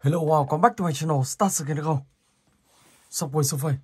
Hello, welcome back to my channel, Start Again Go. Subway Survey.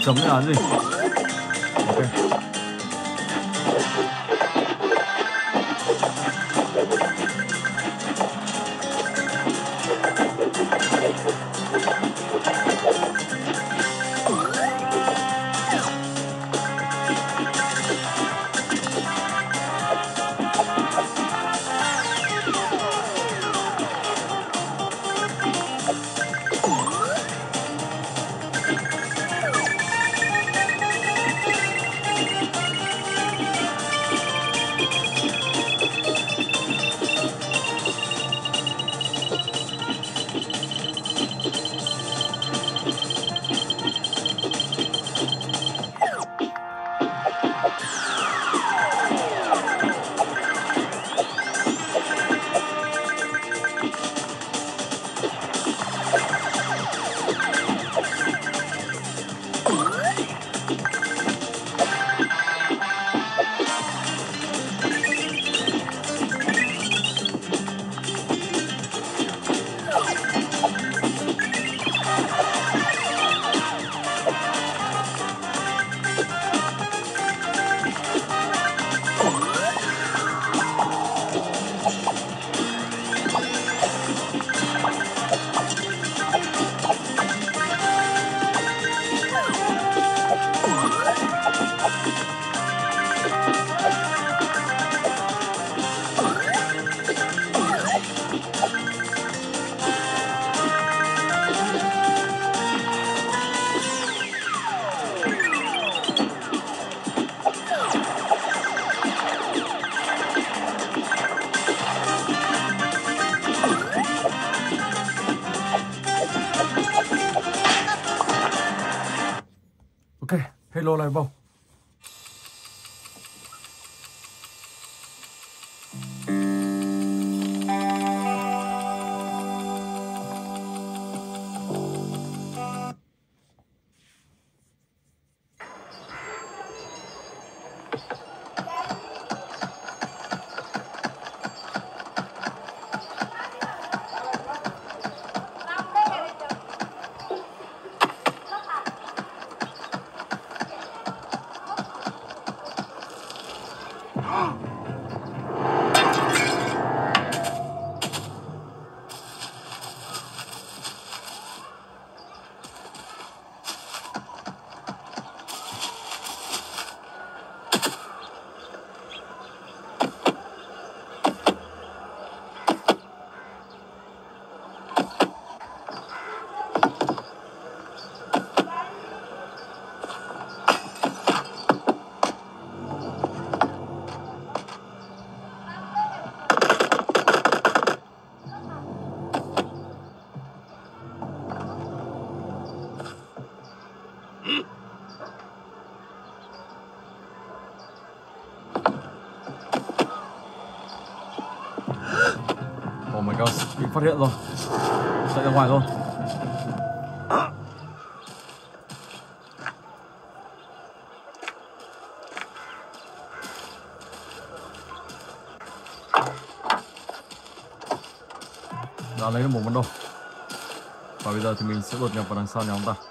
怎么样，那。Hello này bông phát hiện rồi. Chạy ra ngoài rồi Đã lấy được một món đồ. Và bây giờ thì mình sẽ đột nhập vào đằng sau nhà ông ta.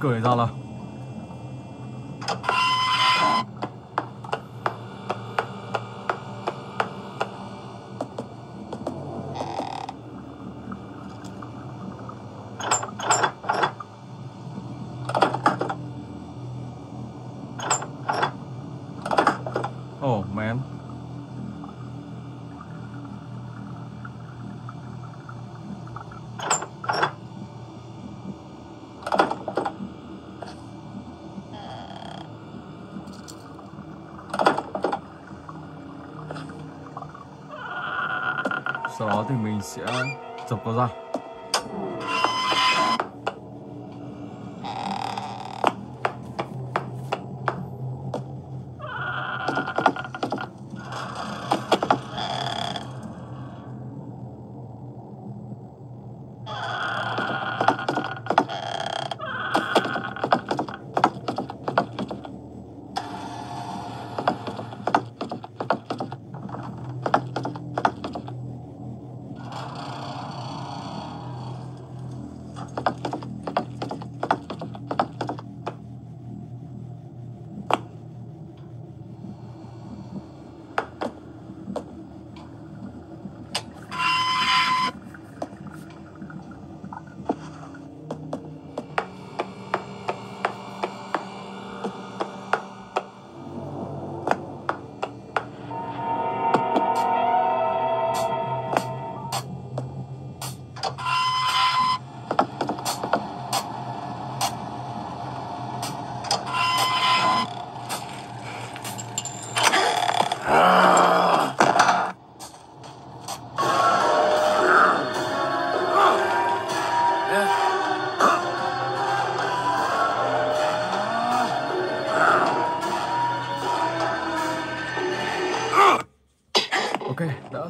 Cười cái ra Oh man thì mình sẽ chụp nó ra.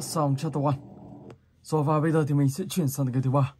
Đã xong chapter 1 Rồi và bây giờ thì mình sẽ chuyển sang cái thứ ba.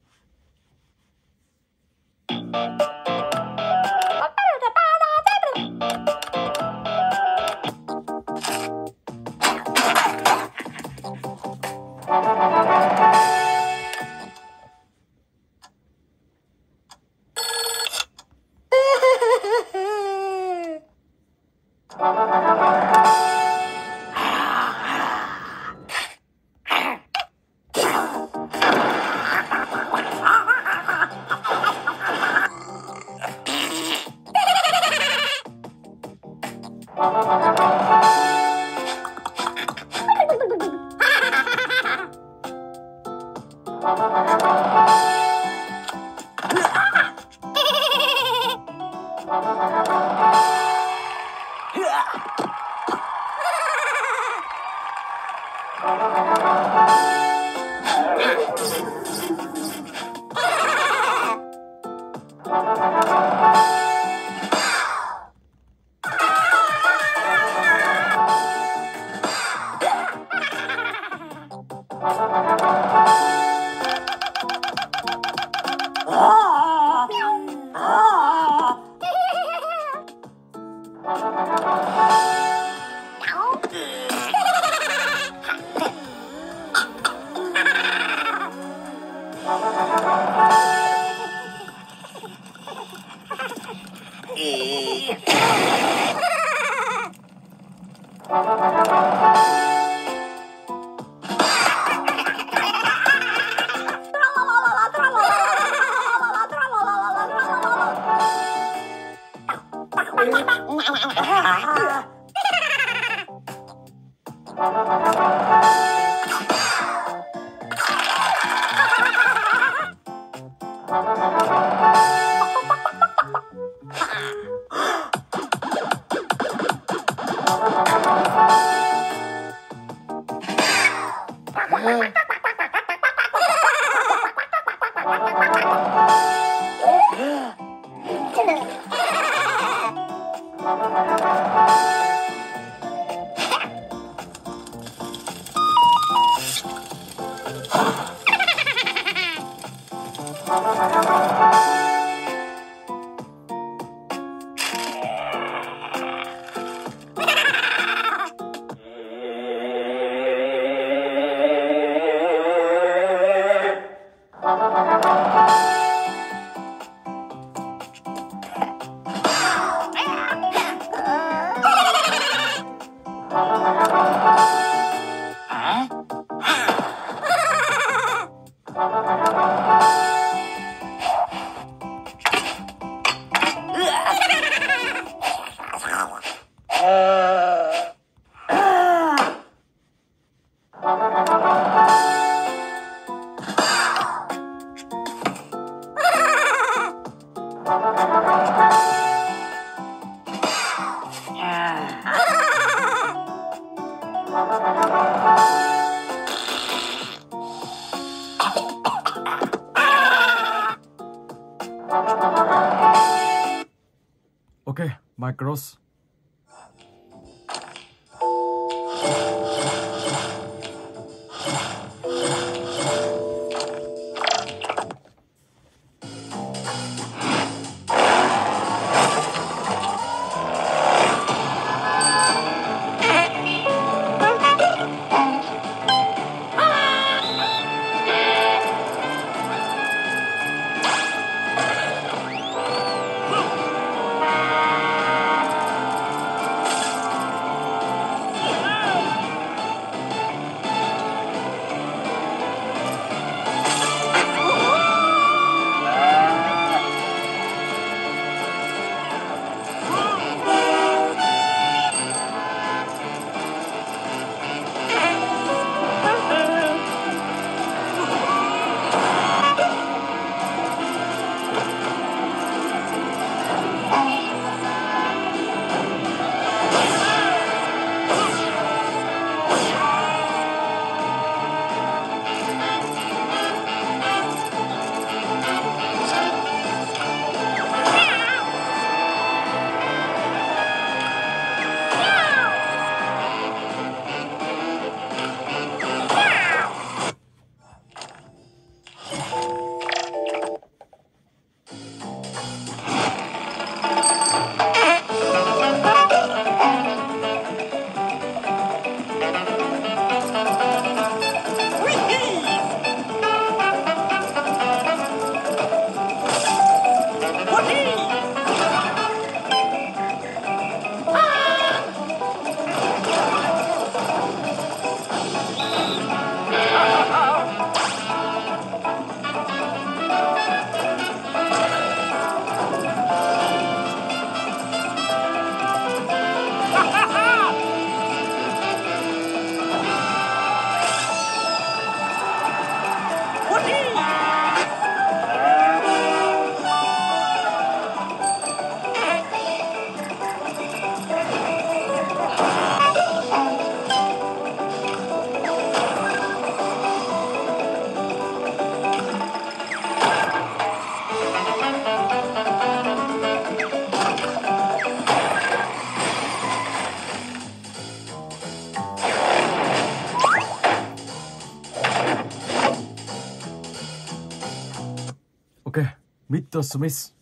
Okay, mit der Smith.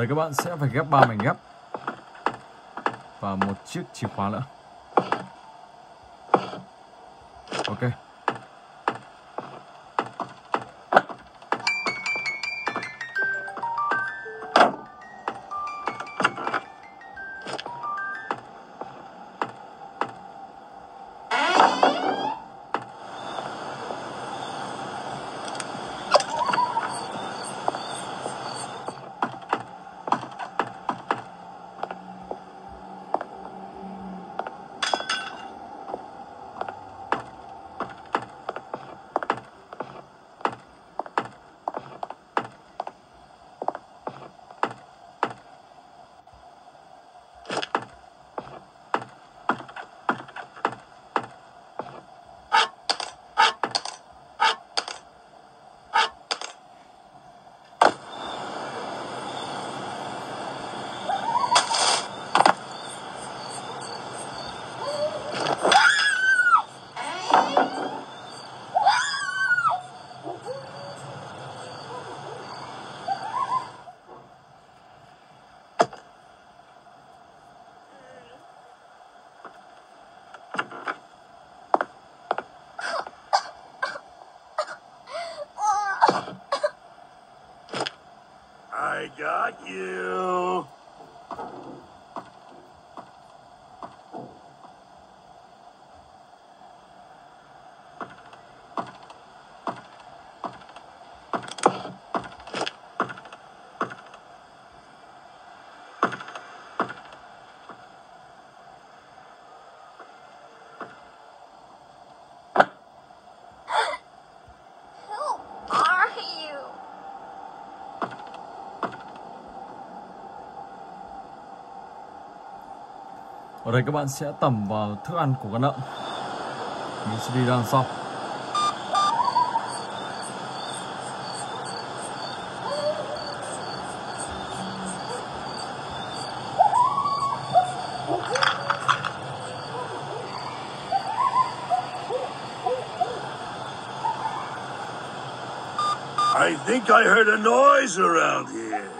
Đây các bạn sẽ phải ghép ba mảnh ghép và một chiếc chìa khóa nữa. Ok. Got you. Ở đây các bạn sẽ tẩm vào thức ăn của con lợn. Mình sẽ đi ra đằng sau. I think I heard a noise around here.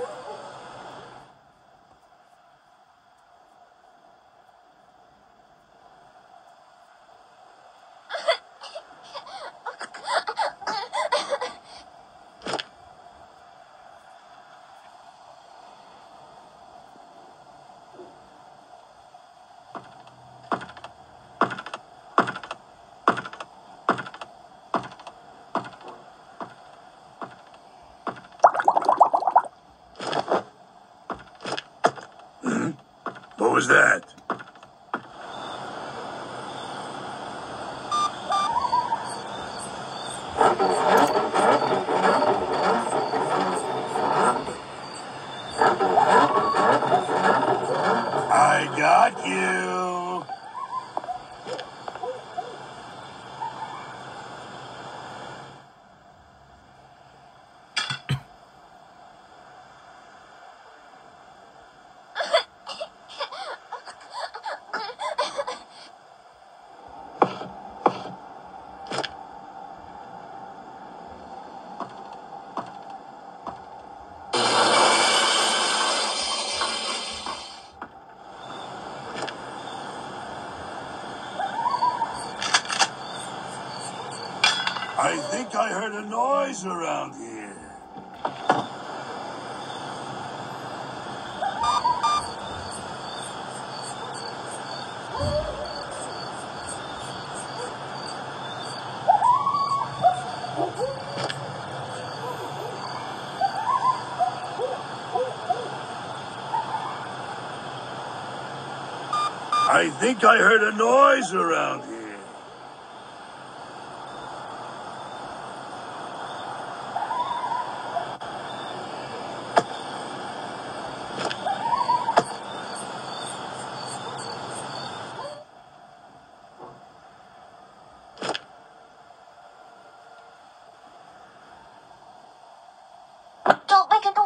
Was that? like I heard a noise around here. I think I heard a noise around here.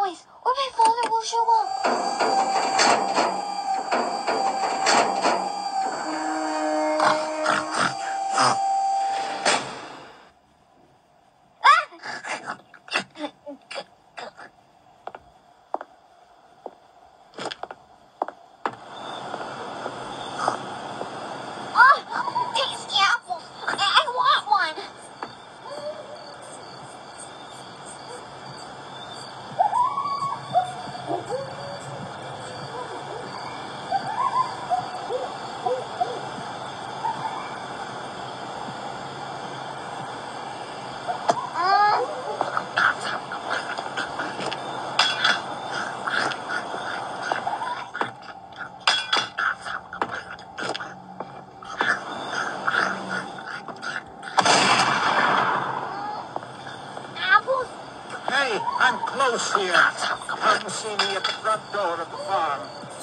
Noise, or my father will show up.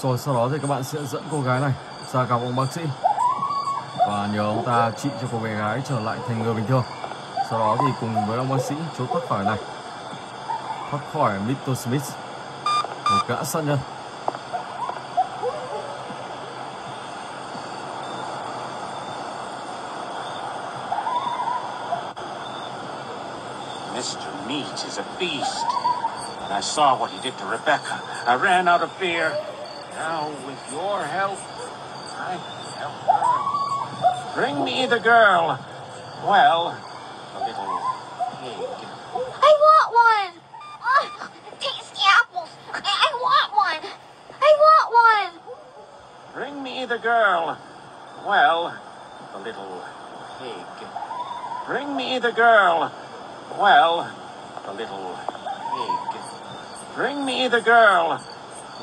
Rồi sau đó thì các bạn sẽ dẫn cô gái này ra gặp ông bác sĩ và nhờ ông ta trị cho cô bé gái trở lại thành người bình thường. Sau đó thì cùng với ông bác sĩ trốn thoát khỏi này, thoát khỏi Mr. Smith, một gã sát nhân. Mr. Meat is a beast. I saw what he did to Rebecca. I ran out of fear. Now, with your help, I can help her. Bring me the girl. Well, the little pig. I want one! Oh, tasty apples! I, I want one! I want one! Bring me the girl. Well, the little pig. Bring me the girl. Well, the little pig. Bring me the girl.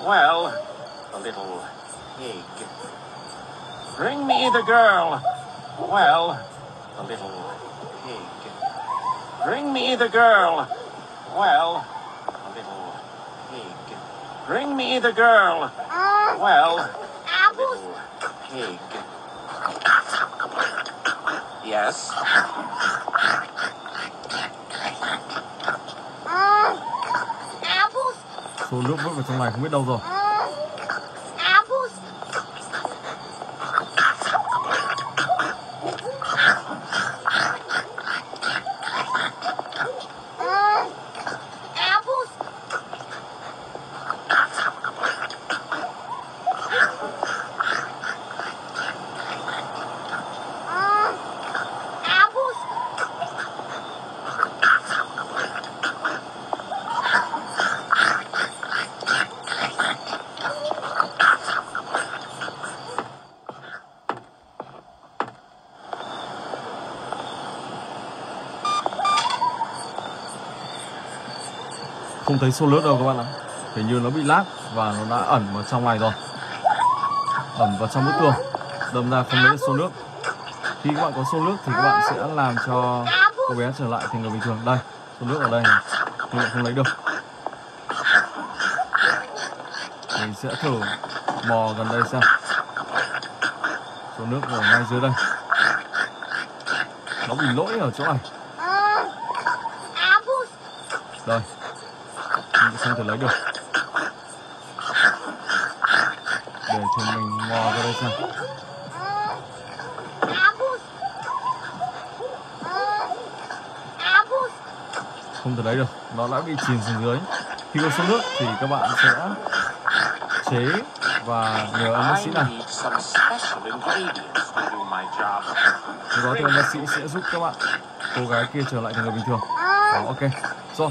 Well, the little pig. Bring me the girl. Well, the little pig. Bring me the girl. Well, the little pig. Bring me the girl. Well, apples? little pig. Yes. Số nước vứt vào trong này không biết đâu rồi. Không thấy xô nước đâu các bạn ạ. Hình như nó bị lát và nó đã ẩn vào trong này rồi. Ẩn vào trong bức tường. Đâm ra không lấy được xô nước. Khi các bạn có xô nước thì các bạn sẽ làm cho cô bé trở lại thành người bình thường. Đây, xô nước ở đây này. Nhưng bạn không lấy được. Mình sẽ thử mò gần đây xem. Xô nước ở ngay dưới đây. Nó bị lỗi ở chỗ này. Đây. Sẽ thể lấy được. Để cho mình mò ra đây xem. Không thể lấy được. Nó đã bị chìm xuống dưới. Khi có số nước thì các bạn sẽ chế và nhờ ông bác sĩ này. sau đó thì ông bác sĩ sẽ giúp các bạn cô gái kia trở lại thành người bình thường. Đó, ok. Rồi,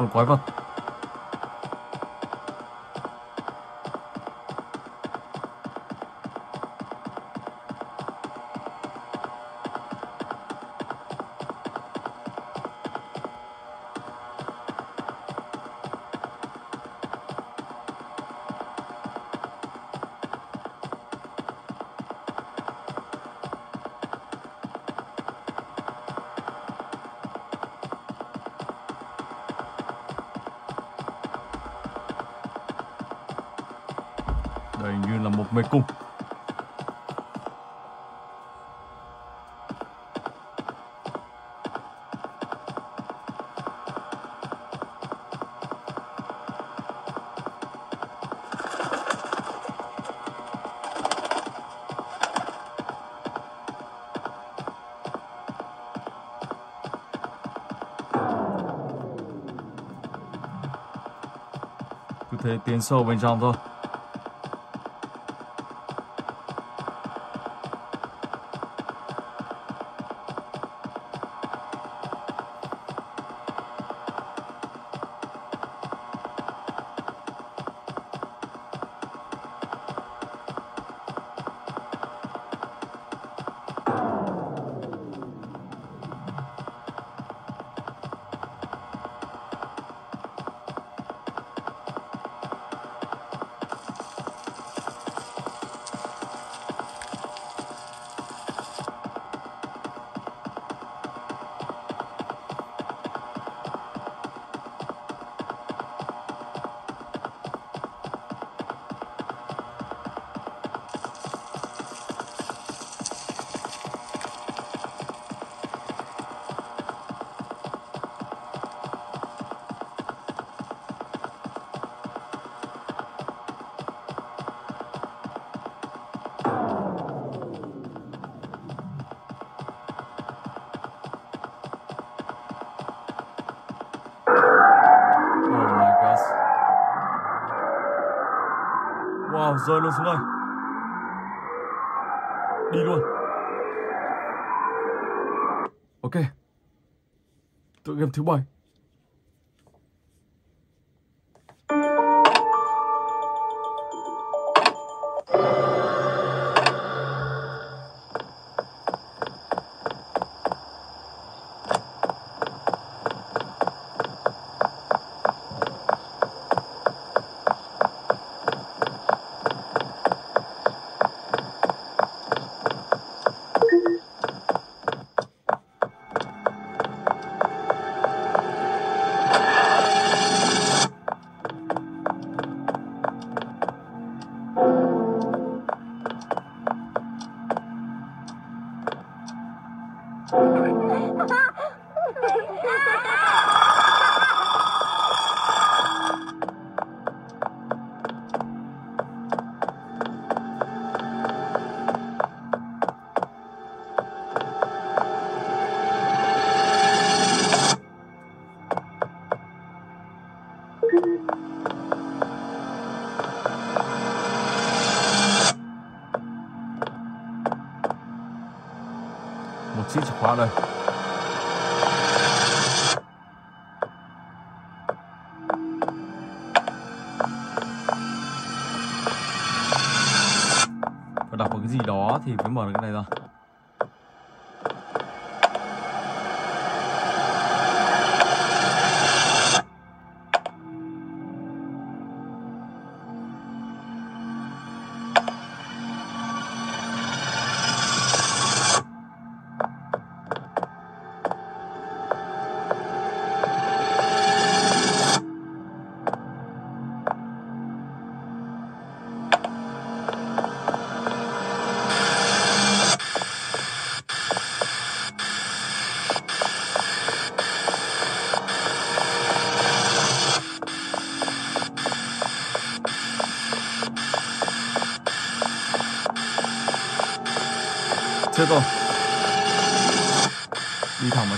Có một con 篇篇小文章的。Rơi luôn xuống đây. Đi luôn. Ok. Tựa game thứ bảy. Một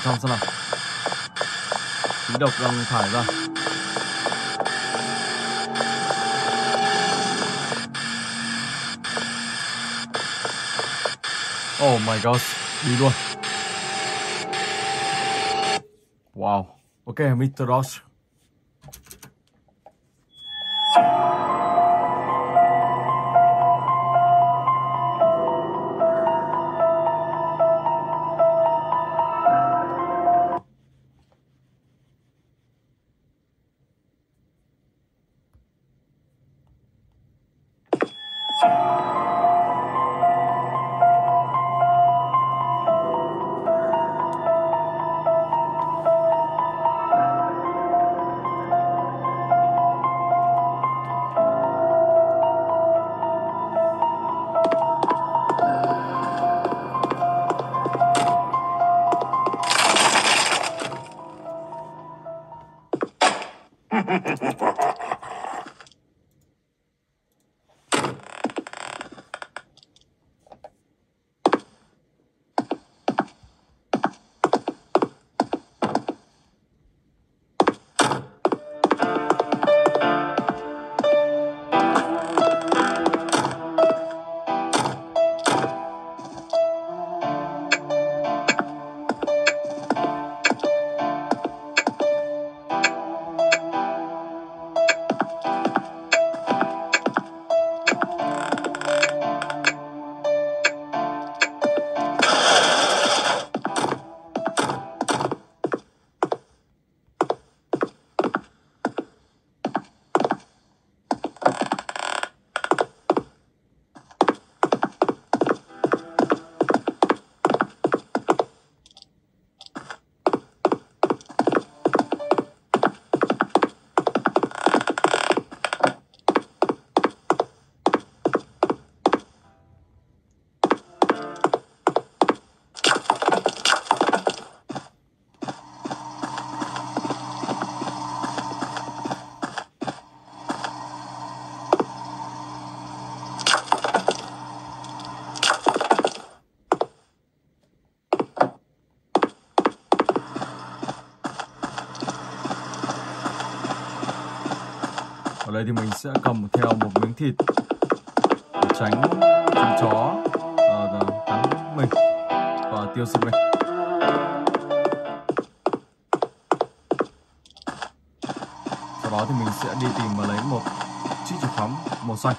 trong xem nào khí độc đang thải ra Oh my god, đi luôn. Wow. Ok, Mr. Ross. Đây thì mình sẽ cầm theo một miếng thịt để tránh chú chó uh, cắn mình và tiêu diệt mình. Sau đó thì mình sẽ đi tìm và lấy một chiếc chìa khóa màu xanh.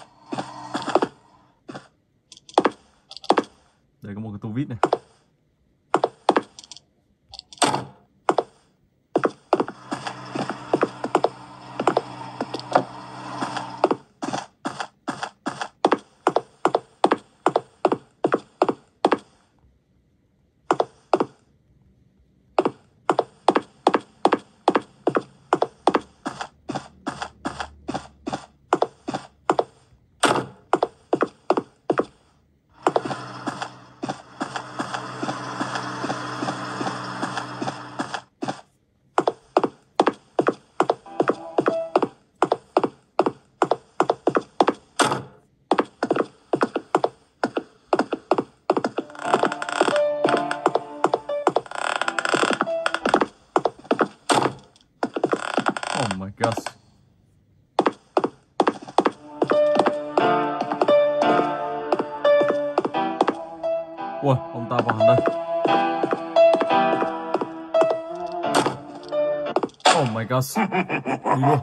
Vegas. Đi luôn.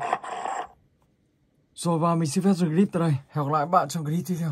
Rồi và mình xin phép dừng clip tại đây. Hẹn gặp lại bạn trong clip tiếp theo.